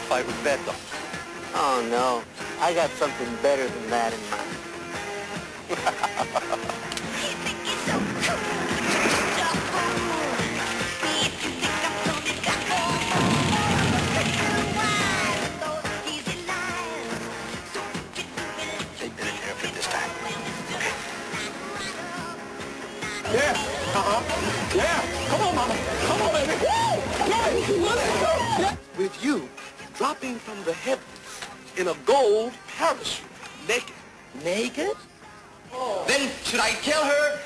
fight with Beto. Oh, no. I got something better than that in mind. Take the airplane this time. Yeah. Uh-huh. Yeah. With you dropping from the heavens in a gold parachute, naked. Naked? Oh. Then should I tell her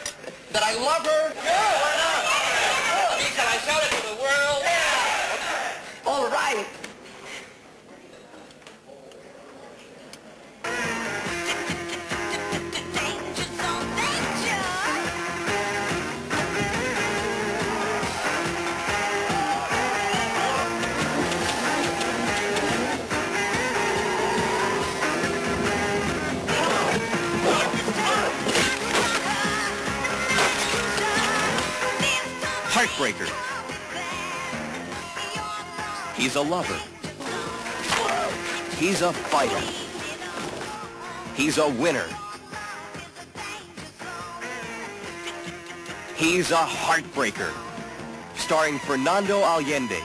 that I love her? Yeah, why not? Can I shout it to the world? Yeah. All right. Heartbreaker. He's a lover. He's a fighter. He's a winner. He's a heartbreaker. Starring Fernando Allende.